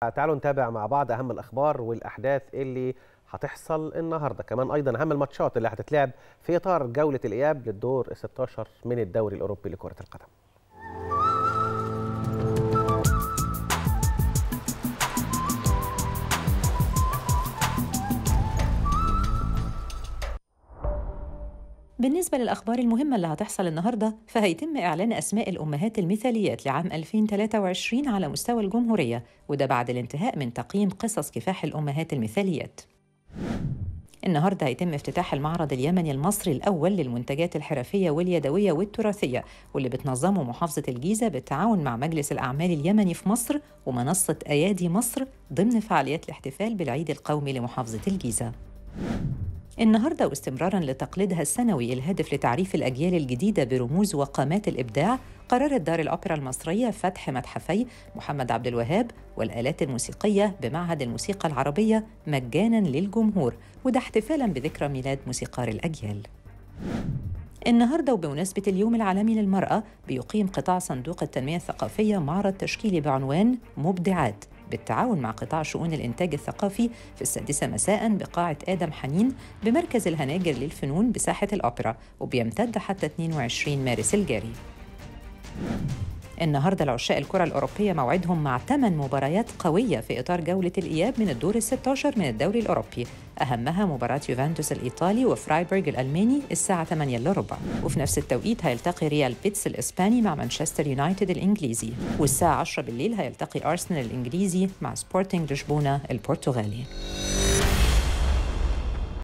تعالوا نتابع مع بعض أهم الأخبار والأحداث اللي هتحصل النهارده. كمان أيضا أهم الماتشات اللي هتتلعب في إطار جولة الإياب للدور 16 من الدوري الأوروبي لكرة القدم. بالنسبة للأخبار المهمة اللي هتحصل النهاردة فهيتم إعلان أسماء الأمهات المثاليات لعام 2023 على مستوى الجمهورية وده بعد الانتهاء من تقييم قصص كفاح الأمهات المثاليات. النهاردة هيتم افتتاح المعرض اليمني المصري الأول للمنتجات الحرفية واليدوية والتراثية واللي بتنظمه محافظة الجيزة بالتعاون مع مجلس الأعمال اليمني في مصر ومنصة أيادي مصر ضمن فعاليات الاحتفال بالعيد القومي لمحافظة الجيزة. النهارده واستمرارا لتقليدها السنوي الهادف لتعريف الأجيال الجديدة برموز وقامات الإبداع قررت دار الأوبرا المصرية فتح متحفي محمد عبد الوهاب والآلات الموسيقية بمعهد الموسيقى العربية مجانا للجمهور وده احتفالا بذكرى ميلاد موسيقار الأجيال. النهارده وبمناسبة اليوم العالمي للمرأة بيقيم قطاع صندوق التنمية الثقافية معرض تشكيلي بعنوان مبدعات. بالتعاون مع قطاع شؤون الإنتاج الثقافي في السادسة مساء بقاعة آدم حنين بمركز الهناجر للفنون بساحة الأوبرا وبيمتد حتى 22 مارس الجاري. النهارده العشاء الكرة الأوروبية موعدهم مع ثمان مباريات قوية في إطار جولة الإياب من الدور ال 16 من الدوري الأوروبي. أهمها مباراة يوفنتوس الإيطالي وفرايبورغ الألماني الساعة 8 إلا ربع. وفي نفس التوقيت هيلتقي ريال بيتيس الإسباني مع مانشستر يونايتد الإنجليزي. والساعة 10 بالليل هيلتقي أرسنال الإنجليزي مع سبورتنج لشبونة البرتغالي.